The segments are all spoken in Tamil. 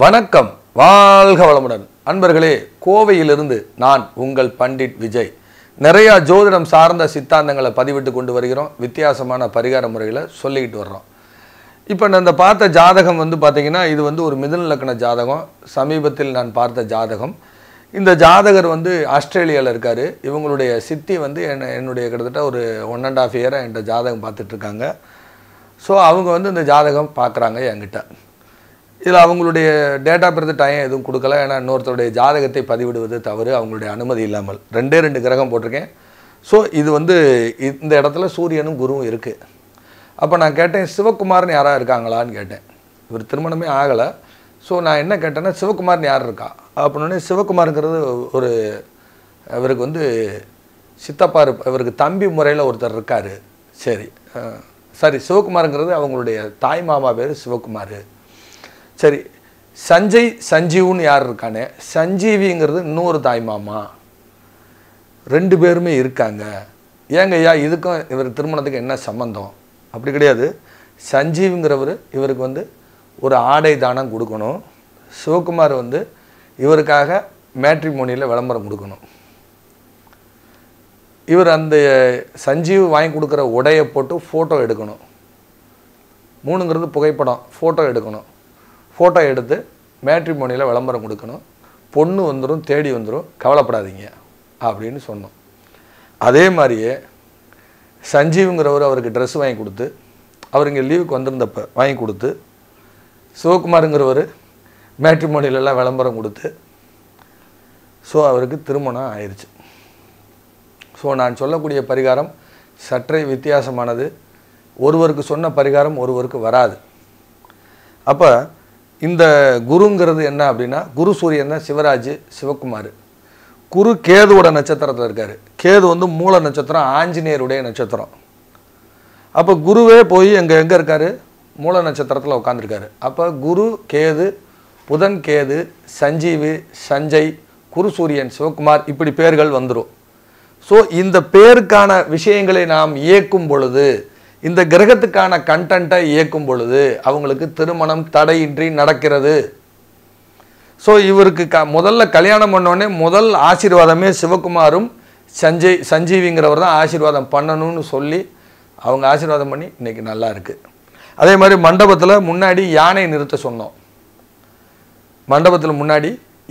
வணக்கம். வாழ்க வளமுடன். அன்பர்களே கோவையிலிருந்து நான் உங்கள் பண்டிட் விஜய். நிறையா ஜோதிடம் சார்ந்த சித்தாந்தங்களை பதிவிட்டு கொண்டு வருகிறோம். வித்தியாசமான பரிகார முறைகளை சொல்லிக்கிட்டு வர்றோம். இப்போ நான் இந்த பார்த்த ஜாதகம் வந்து பார்த்தீங்கன்னா இது வந்து ஒரு மிதுன லக்கண ஜாதகம். சமீபத்தில் நான் பார்த்த ஜாதகம். இந்த ஜாதகர் வந்து ஆஸ்திரேலியாவில் இருக்கார். இவங்களுடைய சித்தி வந்து என்ன என்னுடைய கிட்டத்தட்ட ஒரு ஒன் அண்ட் ஆஃப் இயராக என்கிட்ட ஜாதகம் பார்த்துட்ருக்காங்க ஸோ அவங்க வந்து இந்த ஜாதகம் பார்க்குறாங்க என்கிட்ட. இதில் அவங்களுடைய டேட்டா பிறகு டைம் எதுவும் கொடுக்கல. ஏன்னா இன்னொருத்தருடைய ஜாதகத்தை பதிவிடுவது தவறு அவங்களுடைய அனுமதி இல்லாமல். ரெண்டே ரெண்டு கிரகம் போட்டிருக்கேன். ஸோ இது வந்து இந்த இடத்துல சூரியனும் குருவும் இருக்குது அப்போ நான் கேட்டேன் சிவகுமார்னு யாராக இருக்காங்களான்னு கேட்டேன். இவர் திருமணமே ஆகலை. ஸோ நான் என்ன கேட்டேன்னா சிவகுமார்னு யார் இருக்கா? அப்படின்னே சிவகுமாருங்கிறது ஒரு இவருக்கு வந்து சித்தப்பா இருப்ப இவருக்கு தம்பி முறையில் ஒருத்தர் இருக்கார். சரி சரி சிவகுமாருங்கிறது அவங்களுடைய தாய் மாமா பேர் சிவகுமார். சரி சஞ்சய் சஞ்சீவ்னு யார் இருக்கானே? சஞ்சீவிங்கிறது இன்னொரு தாய் மாமா. ரெண்டு பேருமே இருக்காங்க. ஏங்க ஐயா இதுக்கும் இவர் திருமணத்துக்கு என்ன சம்மந்தம் அப்படி கிடையாது. சஞ்சீவிங்கிறவர் இவருக்கு வந்து ஒரு ஆடை தானம் கொடுக்கணும். சிவகுமார் வந்து இவருக்காக மேட்ரிமோனியில் விளம்பரம் கொடுக்கணும். இவர் அந்த சஞ்சீவ் வாங்கி கொடுக்குற உடையை போட்டு ஃபோட்டோ எடுக்கணும். மூணுங்கிறது புகைப்படம் ஃபோட்டோ எடுக்கணும். ஃபோட்டோ எடுத்து மேட்ரிமோனியில் விளம்பரம் கொடுக்கணும். பொண்ணு வந்துடும் தேடி வந்துடும் கவலைப்படாதீங்க அப்படின்னு சொன்னோம். அதே மாதிரியே சஞ்சீவுங்கிறவர் அவருக்கு ட்ரெஸ் வாங்கி கொடுத்து அவர் இங்கே லீவுக்கு வந்திருந்தப்ப வாங்கி கொடுத்து சிவகுமாருங்கிறவர் மேட்ரிமோனிலெல்லாம் விளம்பரம் கொடுத்து ஸோ அவருக்கு திருமணம் ஆயிடுச்சு ஸோ நான் சொல்லக்கூடிய பரிகாரம் சற்றே வித்தியாசமானது. ஒருவருக்கு சொன்ன பரிகாரம் ஒருவருக்கு வராது. அப்போ இந்த குருங்கிறது என்ன அப்படின்னா குரு சூரியன் தான் சிவராஜ் சிவகுமார் குரு கேதுவோட நட்சத்திரத்தில் இருக்கார். கேது வந்து மூல நட்சத்திரம் ஆஞ்சநேயருடைய நட்சத்திரம். அப்போ குருவே போய் எங்கே எங்கே இருக்கார்? மூல நட்சத்திரத்தில் உட்காந்துருக்காரு அப்போ குரு கேது புதன் கேது சஞ்சீவி சஞ்சய் குரு சூரியன் சிவகுமார் இப்படி பேர்கள் வந்துடும் ஸோ இந்த பேருக்கான விஷயங்களை நாம் இயக்கும் பொழுது இந்த கிரகத்துக்கான கண்டென்ட்டை இயக்கும் பொழுது அவங்களுக்கு திருமணம் தடையின்றி நடக்கிறது. ஸோ இவருக்கு க முதல்ல கல்யாணம் பண்ணோடனே முதல் ஆசீர்வாதமே சிவகுமாரும் சஞ்சய் சஞ்சீவிங்கிறவர் தான் ஆசீர்வாதம் பண்ணணும்னு சொல்லி அவங்க ஆசீர்வாதம் பண்ணி இன்னைக்கு நல்லா இருக்குது அதே மாதிரி மண்டபத்தில் முன்னாடி யானை நிறுத்த சொன்னோம். மண்டபத்தில் முன்னாடி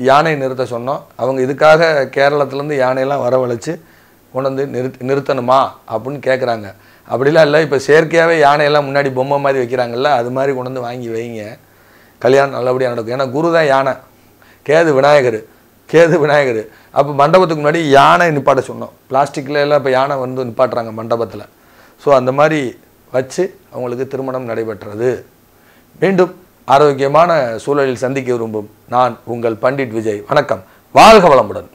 யானை நிறுத்த சொன்னோம். அவங்க இதுக்காக கேரளத்துலேருந்து யானையெல்லாம் வரவழைச்சு கொண்டு வந்து நிறுத் நிறுத்தணுமா? அப்படின்னு கேட்குறாங்க அப்படிலாம் இல்லை இப்போ செயற்கையாகவே யானையெல்லாம் முன்னாடி பொம்மை மாதிரி வைக்கிறாங்கல்ல அது மாதிரி கொண்டு வந்து வாங்கி வைங்க. கல்யாணம் நல்லபடியாக நடக்கும். ஏன்னா குரு தான் யானை. கேது விநாயகர். கேது விநாயகர். அப்போ மண்டபத்துக்கு முன்னாடி யானை நிப்பாட்ட சொன்னோம். பிளாஸ்டிக்கில் எல்லாம் இப்போ யானை வந்து நிப்பாட்டுறாங்க மண்டபத்தில். ஸோ அந்த மாதிரி வச்சு அவங்களுக்கு திருமணம் நடைபெற்றது. மீண்டும் ஆரோக்கியமான சூழலில் சந்திக்க விரும்பும் நான் உங்கள் பண்டிட் விஜய். வணக்கம். வாழ்க வளமுடன்.